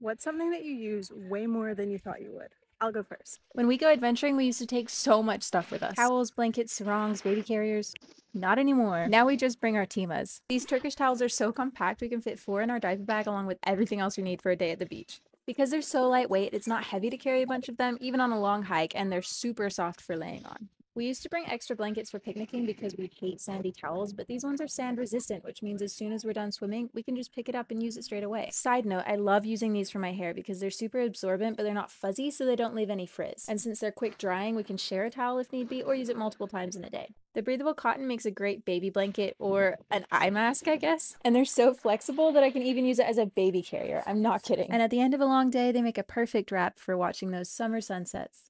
What's something that you use way more than you thought you would? I'll go first. When we go adventuring, we used to take so much stuff with us. Towels, blankets, sarongs, baby carriers. Not anymore. Now we just bring our Teemas. These Turkish towels are so compact we can fit four in our diaper bag along with everything else we need for a day at the beach. Because they're so lightweight, it's not heavy to carry a bunch of them, even on a long hike, and they're super soft for laying on. We used to bring extra blankets for picnicking because we hate sandy towels, but these ones are sand resistant, which means as soon as we're done swimming, we can just pick it up and use it straight away. Side note, I love using these for my hair because they're super absorbent, but they're not fuzzy, so they don't leave any frizz. And since they're quick drying, we can share a towel if need be or use it multiple times in a day. The breathable cotton makes a great baby blanket or an eye mask, I guess. And they're so flexible that I can even use it as a baby carrier. I'm not kidding. And at the end of a long day, they make a perfect wrap for watching those summer sunsets.